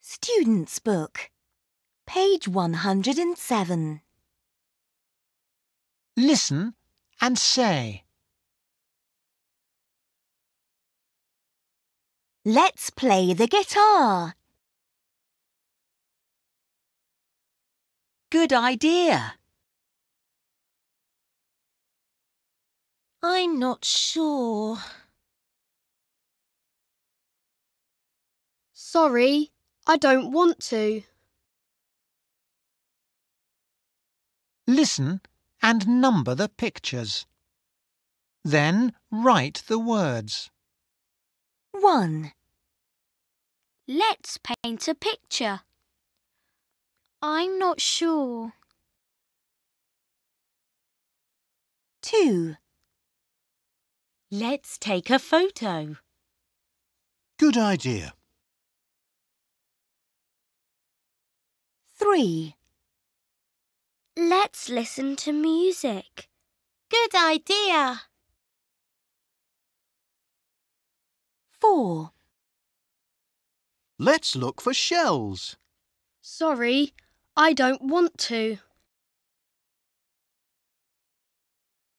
Student's Book, page 107. Listen and say. Let's play the guitar. Good idea. I'm not sure. Sorry, I don't want to. Listen and number the pictures. Then write the words. 1, Let's paint a picture. I'm not sure. 2, Let's take a photo. Good idea. 3, Let's listen to music. Good idea. 4, Let's look for shells. Sorry, I don't want to.